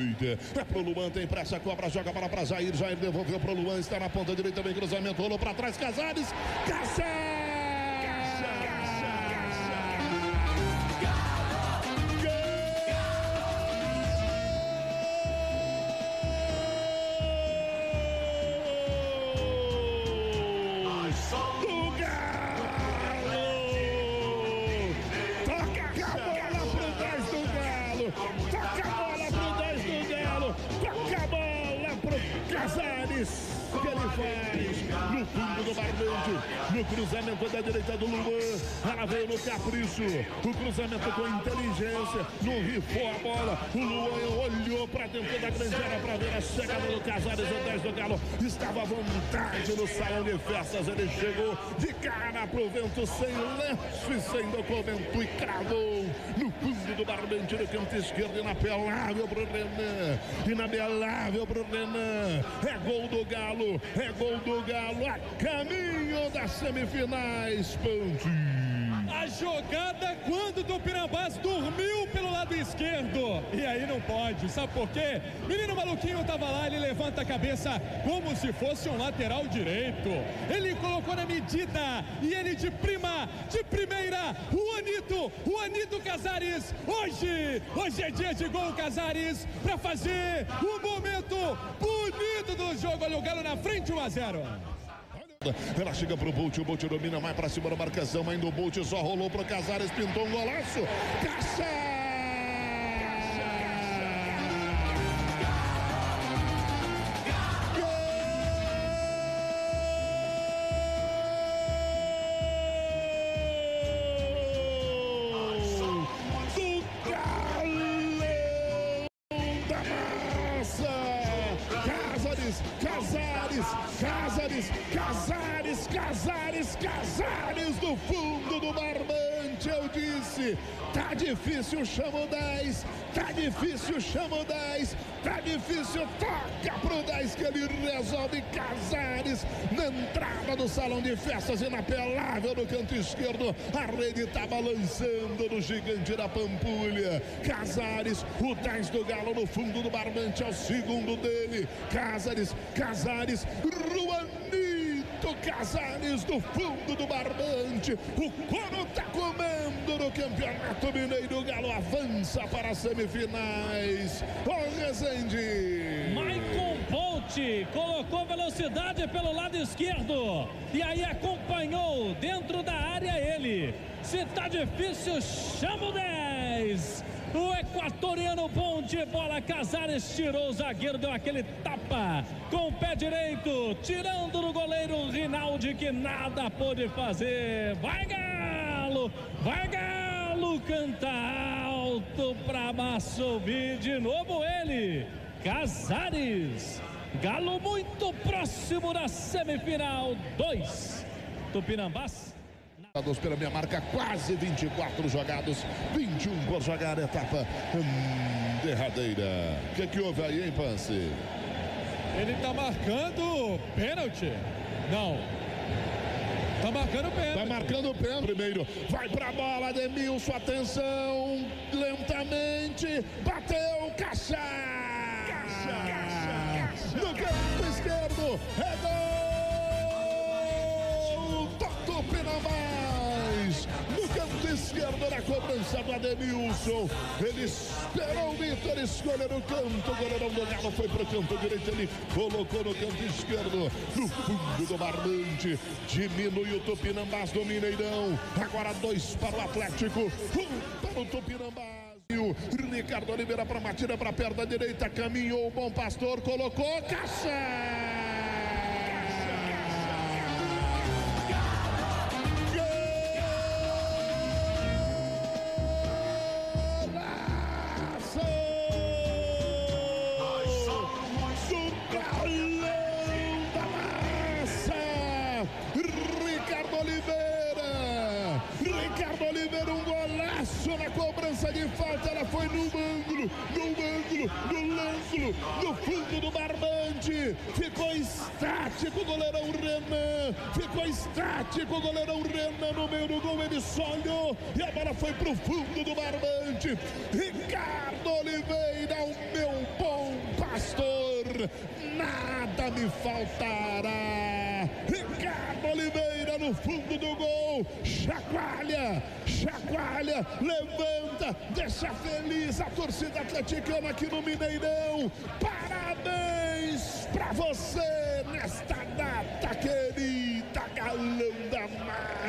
direita. É pro Luan, tem pressa, cobra, joga para pra Jair. Jair devolveu pro Luan, está na ponta direita, vem cruzamento, rolou para trás, Casares. Casares! Que ele faz no fundo do barbante, no cruzamento da direita do Luan. Ela veio no capricho, o cruzamento com inteligência, não rifou a bola. O Luan olhou para dentro da grande área para ver a chegada do Casares, o 10 do Galo. Estava à vontade no salão de festas, ele chegou de cara pro vento, sem lenço e sem documento e cravou no fundo do barbante do canto esquerdo, inapelável pro Renan, inapelável pro Renan. É gol do Galo, é gol do Galo, a caminho das semifinais, Ponte. A jogada quando o Tupinambás dormiu pelo lado esquerdo. E aí não pode, sabe por quê? Menino maluquinho tava lá, ele levanta a cabeça como se fosse um lateral direito. Ele colocou na medida e ele de prima, de primeira, o O Anito Casares. Hoje, hoje é dia de gol Casares para fazer o momento bonito do jogo. Olha o Galo na frente, 1 a 0. Ela chega pro Bolt, o Bolt domina mais pra cima da marcação, ainda o Bolt só rolou pro Casares, pintou um golaço. Caixa! Casares, Casares, Casares, do fundo do barbante, eu disse, tá difícil, chamo 10, tá difícil, chamo 10, tá difícil, toca pro 10 que ele resolve. Casares na entrada do salão de festas, inapelável no canto esquerdo, a rede tá balançando no gigante da Pampulha, Casares, o 10 do Galo no fundo do barbante, é o segundo dele, Casares, Casares, Ruanito Casares do fundo do barbante. O Coro tá comendo no Campeonato Mineiro. O Galo avança para as semifinais. Ô Rezende. Maicon Bolt colocou velocidade pelo lado esquerdo. E aí acompanhou dentro da área ele. Se tá difícil, chama o 10. O equatoriano bom de bola, Casares tirou o zagueiro, deu aquele tapa com o pé direito, tirando do goleiro Rinaldi que nada pôde fazer. Vai Galo, vai Galo, canta alto pra massa ouvir de novo ele, Casares. Galo muito próximo da semifinal, dois. Tupinambás pela minha marca, quase 24 jogados, 21 por jogar, etapa hum, derradeira. O que, que houve aí, hein, Pance? Ele tá marcando pênalti. Não. Tá marcando pênalti. Tá marcando pênalti. Primeiro, vai pra bola, Demilson, atenção, lentamente, bateu, caixa! Caixa! caixa, caixa. No canto esquerdo, é esquerdo, na cobrança do Ademilson. Ele esperou o Vitor, escolha no canto. O goleirão do Galo foi pro canto direito. Ele colocou no canto esquerdo, no fundo do barbante. Diminui o Tupinambás do Mineirão. Agora dois para o Atlético, um para o Tupinambás. Ricardo Oliveira para batida para a perna direita. Caminhou o bom pastor, colocou caixa! cobrança de falta, ela foi no ângulo, no ângulo, no ângulo, no fundo do barbante. Ficou estático o goleirão Renan. Ficou estático o goleirão Renan no meio do gol. Ele só olhou e a bola foi pro fundo do barbante. Ricardo Oliveira, o meu bom nada me faltará. Ricardo Oliveira fundo do gol, chacoalha, chacoalha, levanta, deixa feliz a torcida atleticana aqui no Mineirão. Parabéns para você nesta data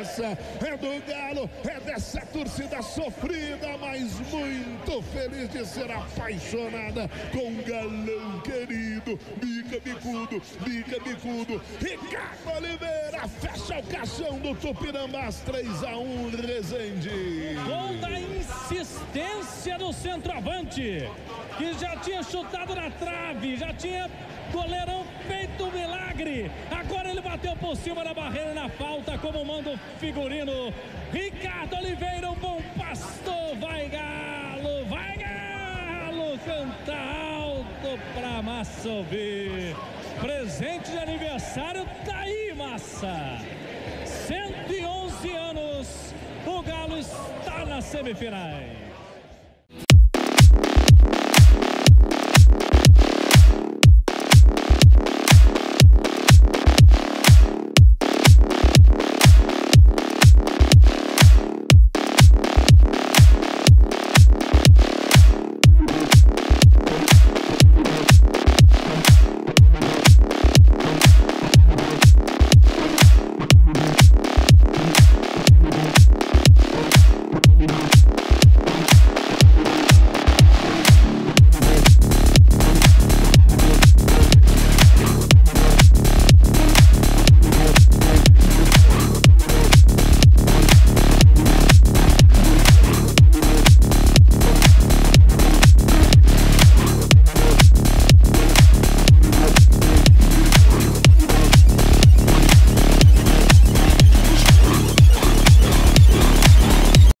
massa. É do Galo, é dessa torcida sofrida, mas muito feliz de ser apaixonada com o galão querido. Bica bicudo, bica bicudo. Ricardo Oliveira fecha o caixão do Tupinambás 3 a 1 Resende. Gol da insistência do centroavante, que já tinha chutado na trave, já tinha goleirão feito um milagre. Agora por cima da barreira na falta, como manda o figurino. Ricardo Oliveira, um bom pastor. Vai galo, vai galo. Canta alto pra massa ouvir. Presente de aniversário tá aí, massa. 111 anos. O Galo está nas semifinais.